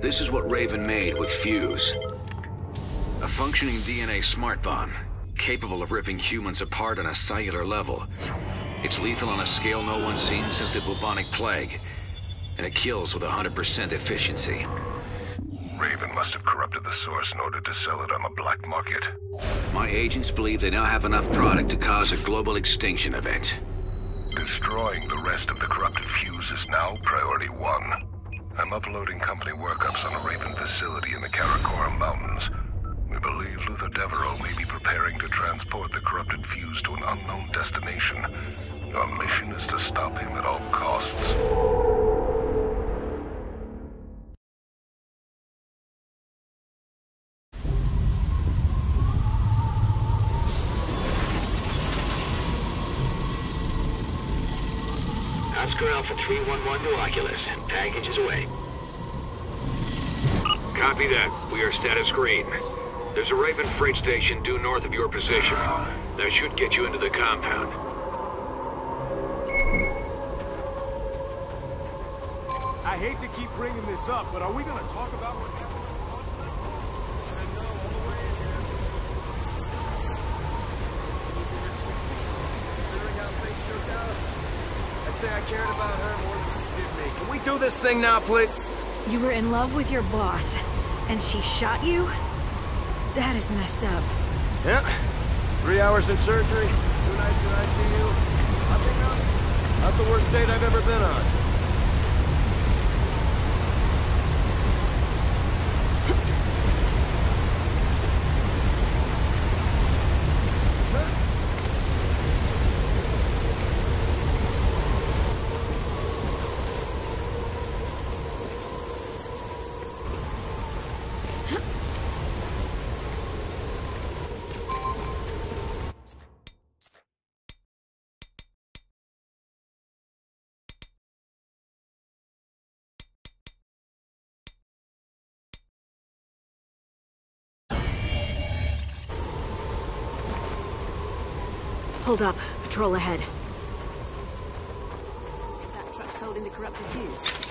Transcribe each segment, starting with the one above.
This is what Raven made with Fuse. A functioning DNA smart bomb, capable of ripping humans apart on a cellular level. It's lethal on a scale no one's seen since the bubonic plague, and it kills with 100% efficiency. Raven must have corrupted the source in order to sell it on the black market. My agents believe they now have enough product to cause a global extinction event. Destroying the rest of the corrupted fuse is now priority one. I'm uploading company workups on a Raven facility in the Karakoram Mountains. We believe Luther Deveraux may be preparing to transport the corrupted fuse to an unknown destination. Our mission is to stop him at all costs. Oscar Alpha 311 to Oculus. Package is away. Copy that. We are status green. There's a Raven freight station due north of your position. That should get you into the compound. I hate to keep bringing this up, but are we gonna talk about what happened? I'd say I cared about her more than. Can we do this thing now, please? You were in love with your boss, and she shot you? That is messed up. Yeah. Three hours in surgery, two nights in ICU. Nothing else. Not the worst date I've ever been on. Hold up. Patrol ahead. That truck's holding the corrupted fuse.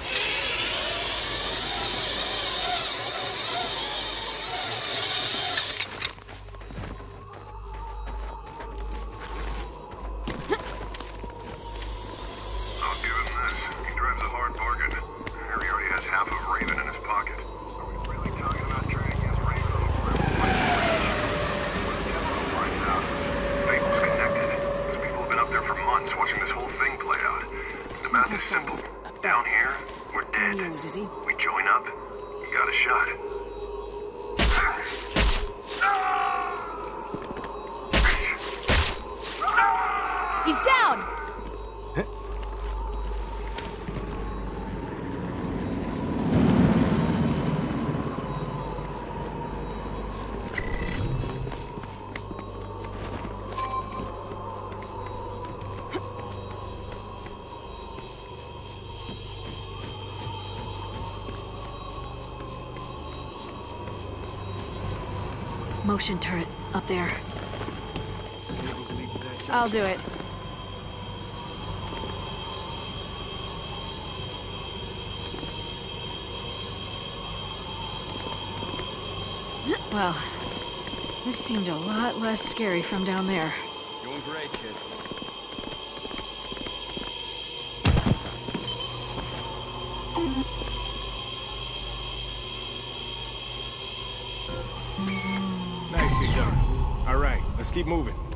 Motion turret, up there. I'll do it. Well, this seemed a lot less scary from down there. Doing great, kid. Let's keep moving.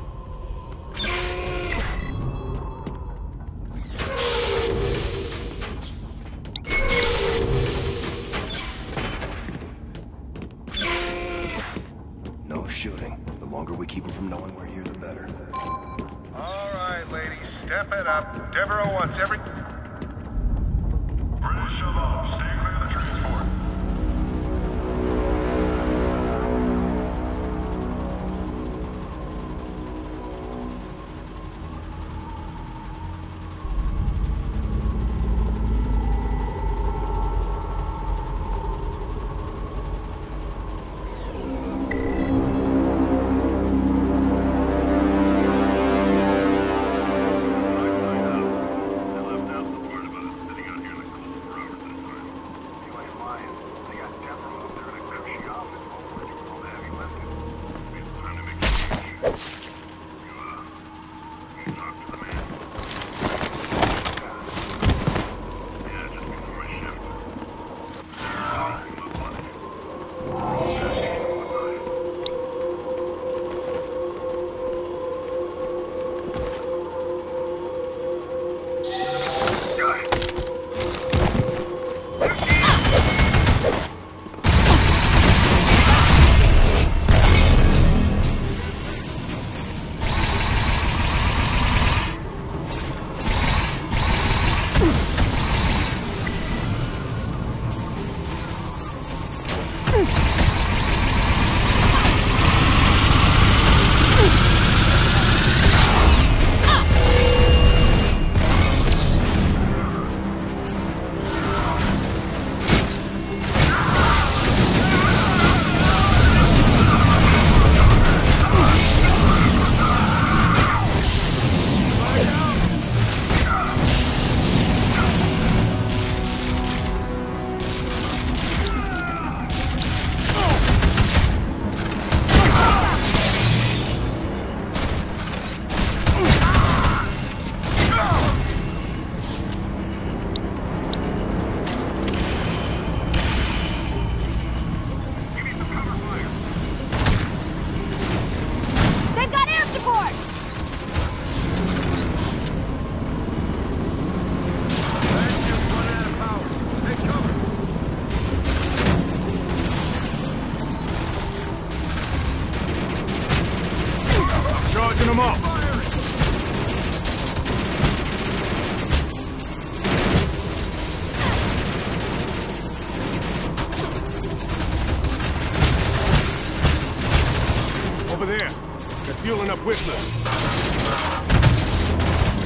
Whistler.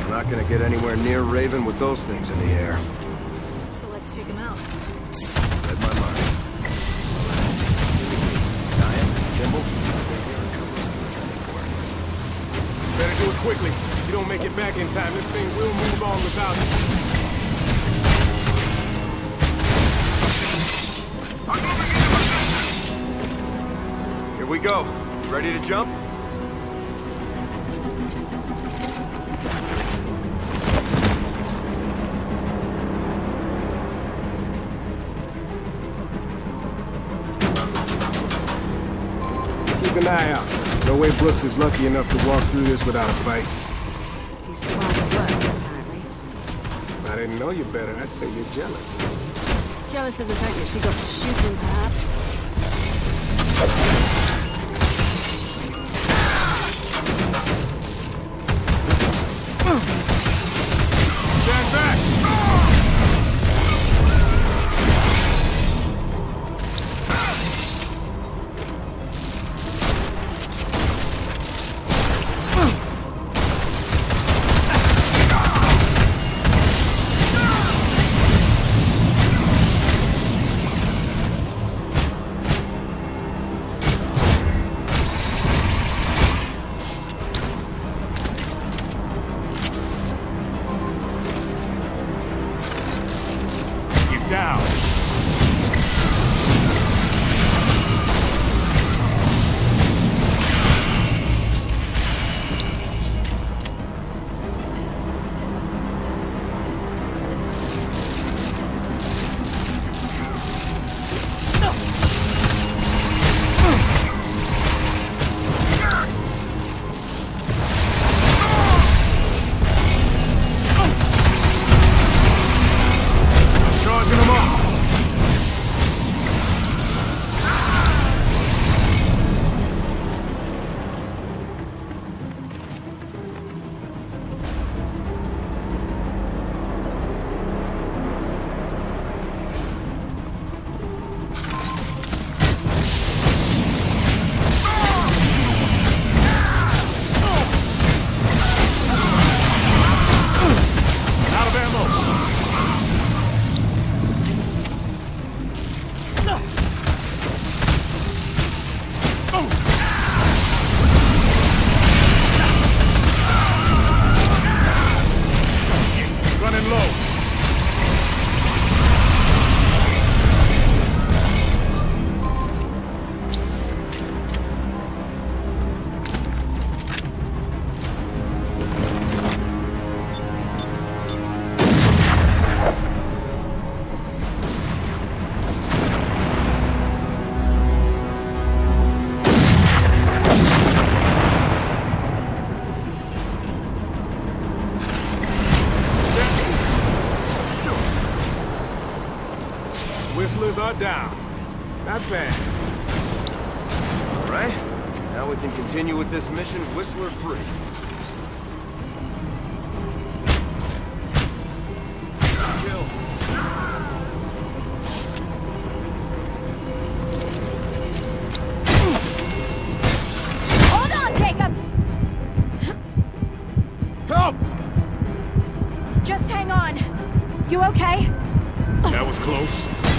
We're not gonna get anywhere near Raven with those things in the air. So let's take them out. Read my mind. Diane, Kimble, stay here and cover us for transport. Better do it quickly. If you don't make it back in time, this thing will move on without you. Here we go. Ready to jump? Keep an eye out. No way Brooks is lucky enough to walk through this without a fight. He's smarter worse, apparently. If I didn't know you better, I'd say you're jealous. Jealous of the fact that she got to shoot him, perhaps. Whistlers are down. Not bad. All right. Now we can continue with this mission Whistler free. Kill. Hold on, Jacob! Help! Just hang on. You okay? That was close.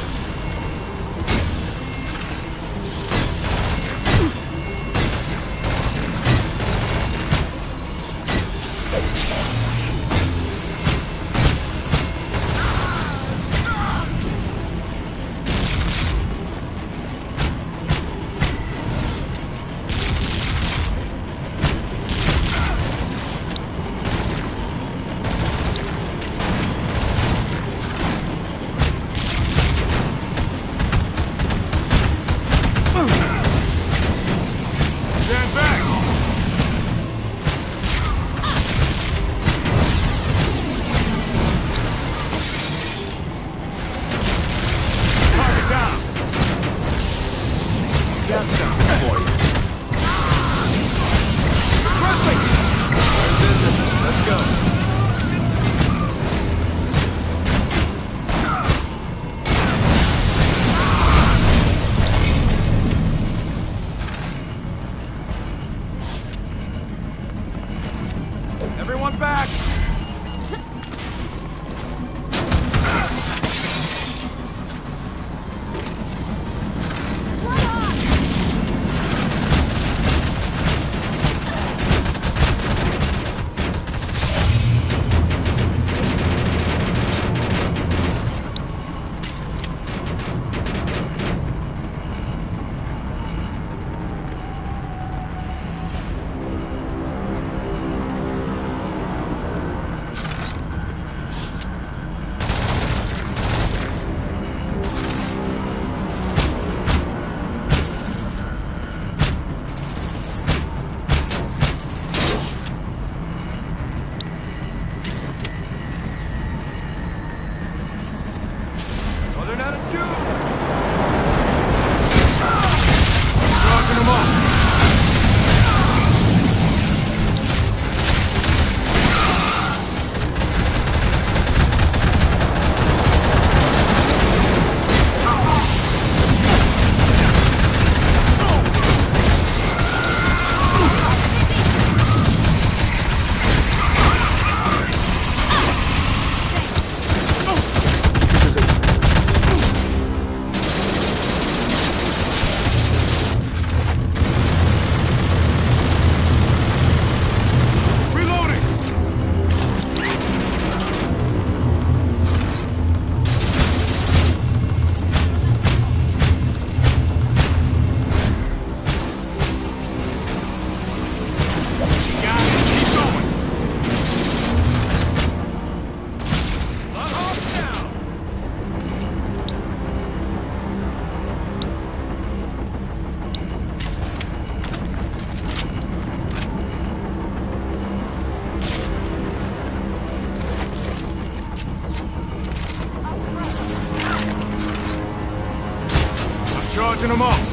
Charging them up.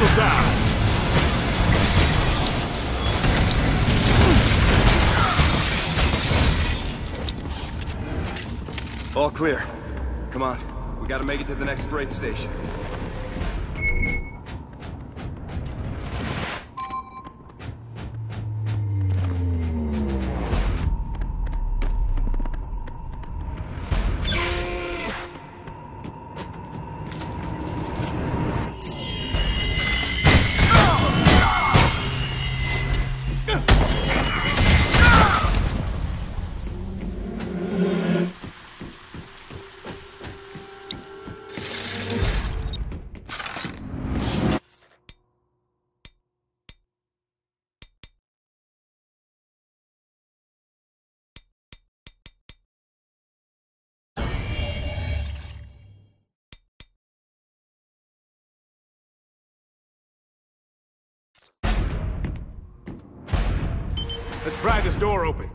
Down. All clear. Come on. We gotta make it to the next freight station. Let's pry this door open.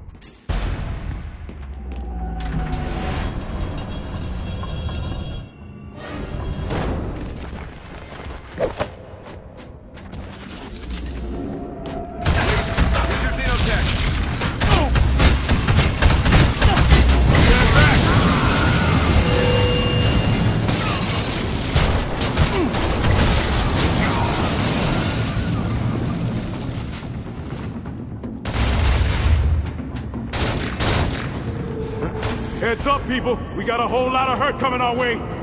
People. We got a whole lot of hurt coming our way.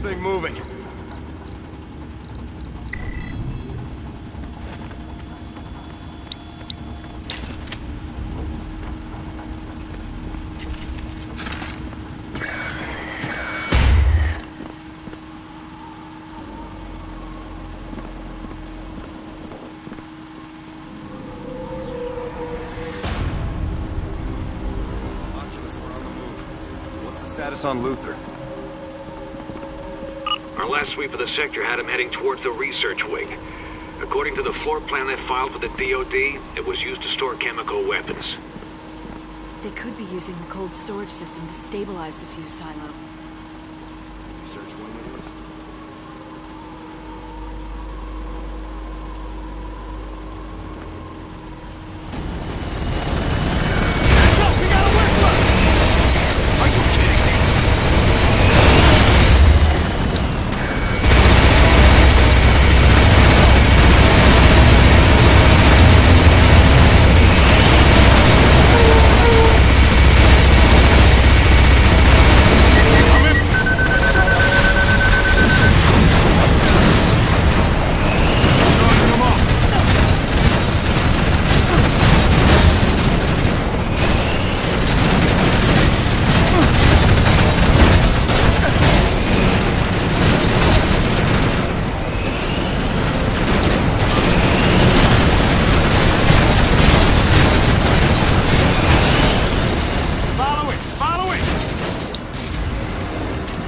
Thing moving. Status on Luther? Our last sweep of the sector had him heading towards the research wing. According to the floor plan they filed with the DoD, it was used to store chemical weapons. They could be using the cold storage system to stabilize the fuse silo. Research wing it is.